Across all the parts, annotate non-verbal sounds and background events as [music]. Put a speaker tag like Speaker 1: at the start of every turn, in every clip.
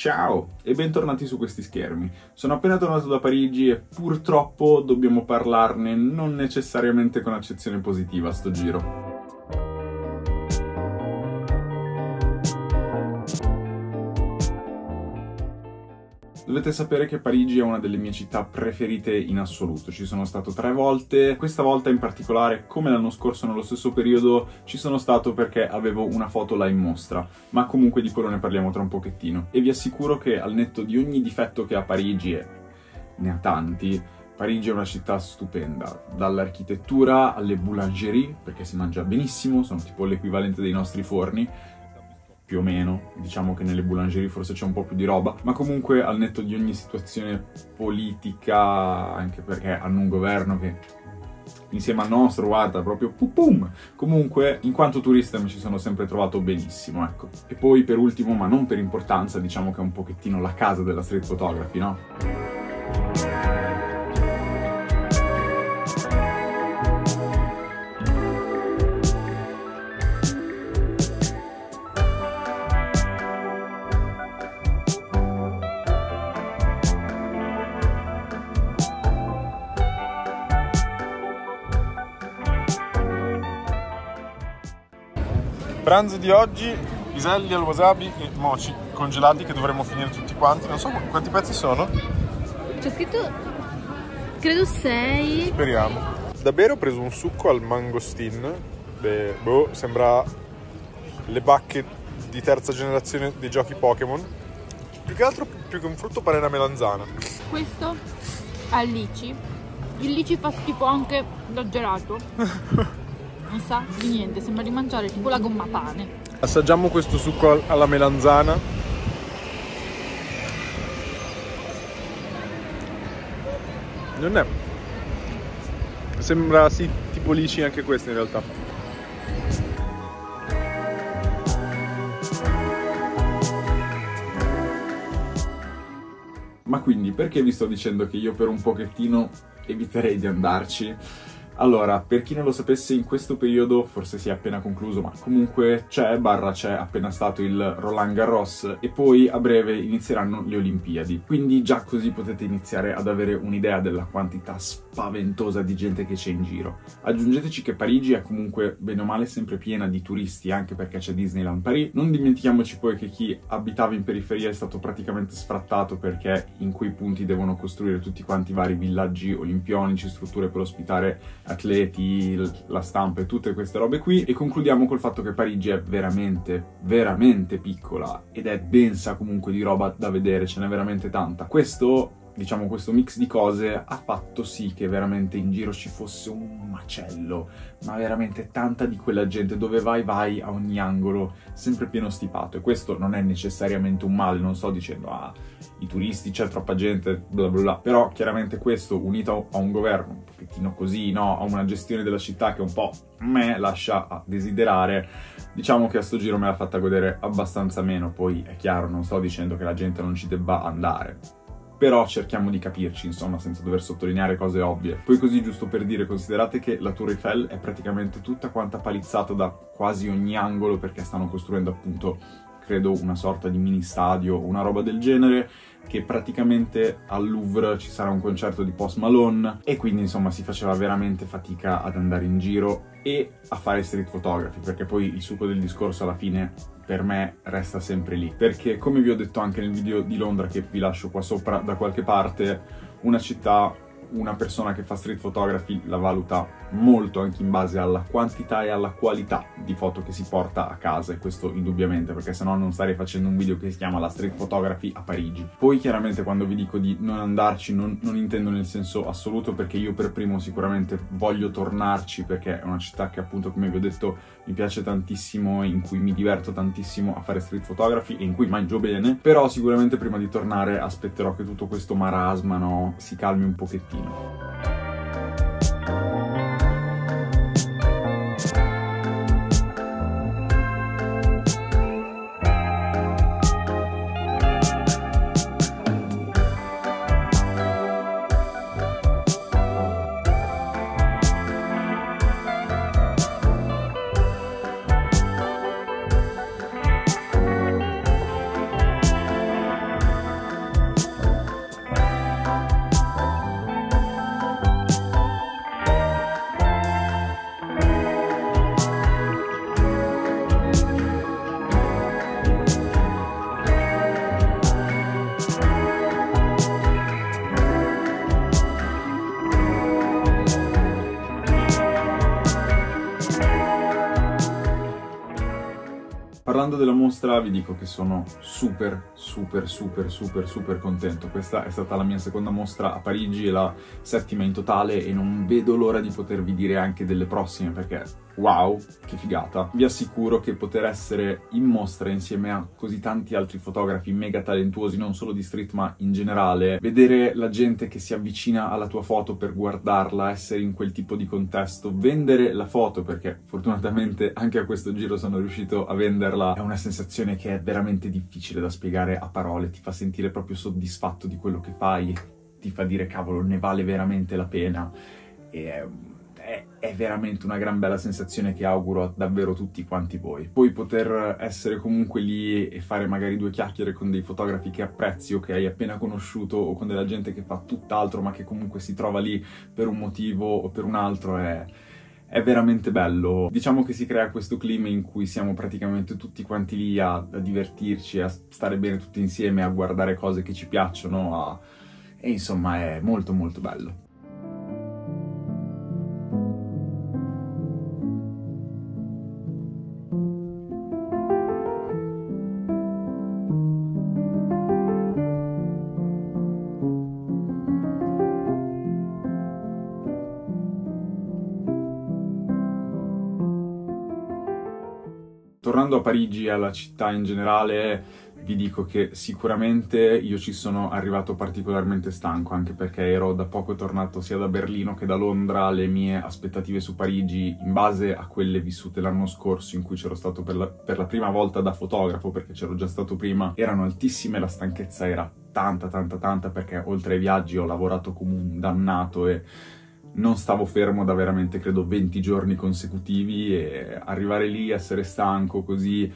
Speaker 1: Ciao e bentornati su questi schermi. Sono appena tornato da Parigi e purtroppo dobbiamo parlarne non necessariamente con accezione positiva a sto giro. Dovete sapere che Parigi è una delle mie città preferite in assoluto, ci sono stato tre volte, questa volta in particolare, come l'anno scorso nello stesso periodo, ci sono stato perché avevo una foto là in mostra, ma comunque di quello ne parliamo tra un pochettino. E vi assicuro che al netto di ogni difetto che ha Parigi, e ne ha tanti, Parigi è una città stupenda, dall'architettura alle boulangerie, perché si mangia benissimo, sono tipo l'equivalente dei nostri forni, più o meno, diciamo che nelle boulangerie forse c'è un po' più di roba, ma comunque al netto di ogni situazione politica, anche perché hanno un governo che insieme al nostro, guarda, proprio pum pum. Comunque, in quanto turista mi ci sono sempre trovato benissimo, ecco. E poi per ultimo, ma non per importanza, diciamo che è un pochettino la casa della street photography, no?
Speaker 2: Pranzo di oggi, piselli al wasabi e mochi congelati che dovremmo finire tutti quanti. Non so quanti pezzi sono.
Speaker 3: C'è scritto, credo 6.
Speaker 2: Speriamo. Da bere ho preso un succo al mangostin. Beh, boh, sembra le bacche di terza generazione dei giochi Pokémon. Più che altro, più che un frutto pare una melanzana.
Speaker 3: Questo al lici. Il lici fa schifo anche da gelato. [laughs] non sa di niente, sembra di mangiare tipo la gomma pane.
Speaker 2: Assaggiamo questo succo alla melanzana. Non è... Sembra sì, tipo lici anche questo in realtà.
Speaker 1: Ma quindi perché vi sto dicendo che io per un pochettino eviterei di andarci? Allora, per chi non lo sapesse, in questo periodo, forse si è appena concluso, ma comunque c'è, barra c'è appena stato il Roland Garros e poi a breve inizieranno le Olimpiadi. Quindi già così potete iniziare ad avere un'idea della quantità spaventosa di gente che c'è in giro. Aggiungeteci che Parigi è comunque bene o male sempre piena di turisti, anche perché c'è Disneyland Paris. Non dimentichiamoci poi che chi abitava in periferia è stato praticamente sfrattato perché in quei punti devono costruire tutti quanti i vari villaggi olimpionici, strutture per ospitare atleti, la stampa e tutte queste robe qui e concludiamo col fatto che Parigi è veramente, veramente piccola ed è densa comunque di roba da vedere, ce n'è veramente tanta. Questo diciamo questo mix di cose ha fatto sì che veramente in giro ci fosse un macello, ma veramente tanta di quella gente dove vai vai a ogni angolo, sempre pieno stipato. E questo non è necessariamente un male, non sto dicendo ah i turisti c'è troppa gente bla bla bla, però chiaramente questo unito a un governo un pochettino così, no, a una gestione della città che un po' me lascia a desiderare, diciamo che a sto giro me l'ha fatta godere abbastanza meno, poi è chiaro, non sto dicendo che la gente non ci debba andare, però cerchiamo di capirci, insomma, senza dover sottolineare cose ovvie. Poi così, giusto per dire, considerate che la Tour Eiffel è praticamente tutta quanta palizzata da quasi ogni angolo perché stanno costruendo appunto, credo, una sorta di mini stadio o una roba del genere, che praticamente al Louvre ci sarà un concerto di Post Malone e quindi insomma si faceva veramente fatica ad andare in giro e a fare street photography perché poi il succo del discorso alla fine per me resta sempre lì. Perché come vi ho detto anche nel video di Londra che vi lascio qua sopra da qualche parte, una città una persona che fa street photography la valuta molto anche in base alla quantità e alla qualità di foto che si porta a casa e questo indubbiamente perché sennò non starei facendo un video che si chiama la street photography a Parigi. Poi chiaramente quando vi dico di non andarci non, non intendo nel senso assoluto perché io per primo sicuramente voglio tornarci perché è una città che appunto come vi ho detto mi piace tantissimo, in cui mi diverto tantissimo a fare street photography e in cui mangio bene, però sicuramente prima di tornare aspetterò che tutto questo marasma no, si calmi un pochettino. Divino. Parlando della mostra vi dico che sono super, super, super, super, super contento. Questa è stata la mia seconda mostra a Parigi e la settima in totale e non vedo l'ora di potervi dire anche delle prossime perché wow, che figata. Vi assicuro che poter essere in mostra insieme a così tanti altri fotografi mega talentuosi, non solo di street ma in generale, vedere la gente che si avvicina alla tua foto per guardarla, essere in quel tipo di contesto, vendere la foto, perché fortunatamente anche a questo giro sono riuscito a venderla, è una sensazione che è veramente difficile da spiegare a parole, ti fa sentire proprio soddisfatto di quello che fai, ti fa dire cavolo, ne vale veramente la pena. E è è, è, veramente una gran bella sensazione che auguro a davvero tutti quanti voi. Poi poter essere comunque lì e fare magari due chiacchiere con dei fotografi che apprezzi o che hai appena conosciuto o con della gente che fa tutt'altro ma che comunque si trova lì per un motivo o per un altro è è veramente bello. Diciamo che si crea questo clima in cui siamo praticamente tutti quanti lì a, a divertirci, a stare bene tutti insieme, a guardare cose che ci piacciono, a... e insomma è molto molto bello. Tornando a Parigi e alla città in generale, vi dico che sicuramente io ci sono arrivato particolarmente stanco, anche perché ero da poco tornato sia da Berlino che da Londra, le mie aspettative su Parigi, in base a quelle vissute l'anno scorso, in cui c'ero stato per la, per la prima volta da fotografo, perché c'ero già stato prima, erano altissime, la stanchezza era tanta, tanta, tanta, perché oltre ai viaggi ho lavorato come un dannato e non stavo fermo da veramente credo 20 giorni consecutivi e arrivare lì, essere stanco così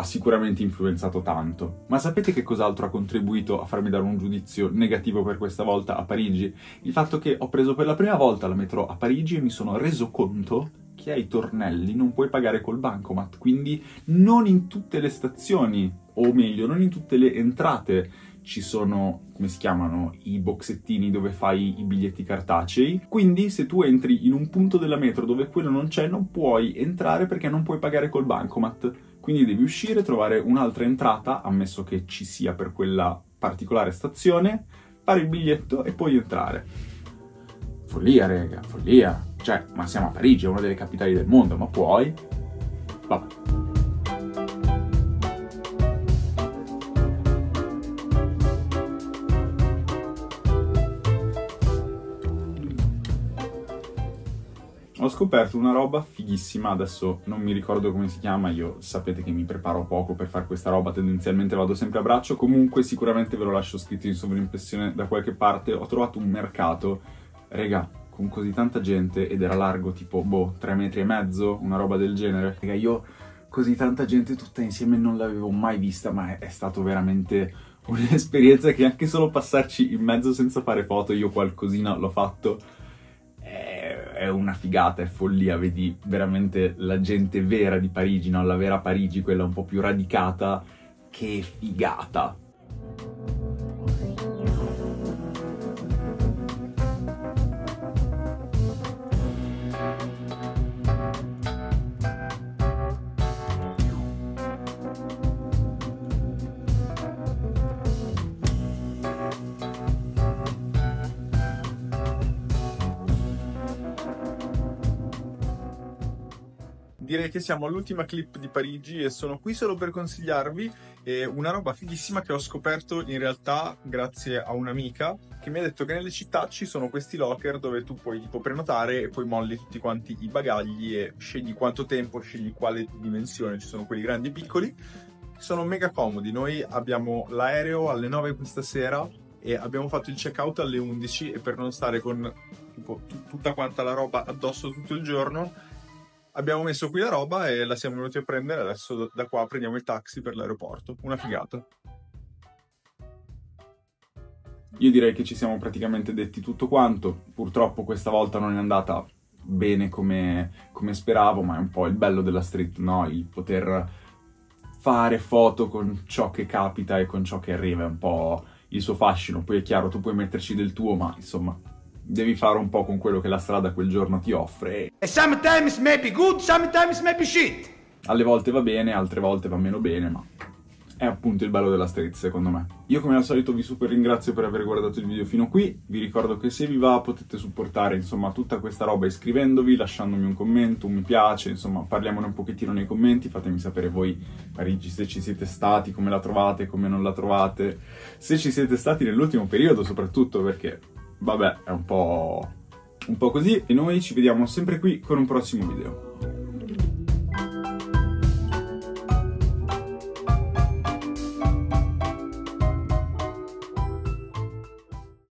Speaker 1: ha sicuramente influenzato tanto. Ma sapete che cos'altro ha contribuito a farmi dare un giudizio negativo per questa volta a Parigi? Il fatto che ho preso per la prima volta la metro a Parigi e mi sono reso conto che ai tornelli non puoi pagare col bancomat, quindi non in tutte le stazioni, o meglio, non in tutte le entrate ci sono, come si chiamano, i boxettini dove fai i biglietti cartacei. Quindi se tu entri in un punto della metro dove quello non c'è, non puoi entrare perché non puoi pagare col bancomat. Quindi devi uscire, trovare un'altra entrata, ammesso che ci sia per quella particolare stazione, fare il biglietto e poi entrare. Follia, rega, follia. Cioè, ma siamo a Parigi, è una delle capitali del mondo, ma puoi? Vabbè. Scoperto una roba fighissima, adesso non mi ricordo come si chiama, io sapete che mi preparo poco per fare questa roba, tendenzialmente vado sempre a braccio, comunque sicuramente ve lo lascio scritto in sovrimpressione da qualche parte, ho trovato un mercato, rega, con così tanta gente ed era largo tipo, boh, tre metri e mezzo, una roba del genere. Rega, io così tanta gente tutta insieme non l'avevo mai vista, ma è, è stato veramente un'esperienza che anche solo passarci in mezzo senza fare foto, io qualcosina l'ho fatto è una figata, è follia, vedi veramente la gente vera di Parigi, no? la vera Parigi, quella un po' più radicata, che figata.
Speaker 2: Direi che siamo all'ultima clip di Parigi e sono qui solo per consigliarvi eh, una roba fighissima che ho scoperto in realtà grazie a un'amica che mi ha detto che nelle città ci sono questi locker dove tu puoi tipo prenotare e poi molli tutti quanti i bagagli e scegli quanto tempo, scegli quale dimensione, ci sono quelli grandi e piccoli, sono mega comodi. Noi abbiamo l'aereo alle 9 questa sera e abbiamo fatto il checkout alle 11 e per non stare con tipo, t- tutta quanta la roba addosso tutto il giorno abbiamo messo qui la roba e la siamo venuti a prendere. Adesso da qua prendiamo il taxi per l'aeroporto. Una figata.
Speaker 1: Io direi che ci siamo praticamente detti tutto quanto. Purtroppo questa volta non è andata bene come, come speravo, ma è un po' il bello della street, no? Il poter fare foto con ciò che capita e con ciò che arriva, è un po' il suo fascino. Poi è chiaro, tu puoi metterci del tuo, ma insomma, devi fare un po' con quello che la strada quel giorno ti offre.
Speaker 4: sometimes maybe good, sometimes maybe shit.
Speaker 1: alle volte va bene, altre volte va meno bene, ma è appunto il bello della street secondo me. Io come al solito vi super ringrazio per aver guardato il video fino qui, vi ricordo che se vi va potete supportare insomma tutta questa roba iscrivendovi, lasciandomi un commento, un mi piace, insomma parliamone un pochettino nei commenti, fatemi sapere voi Parigi se ci siete stati, come la trovate, come non la trovate, se ci siete stati nell'ultimo periodo soprattutto perché vabbè è un po', un po' così e noi ci vediamo sempre qui con un prossimo video.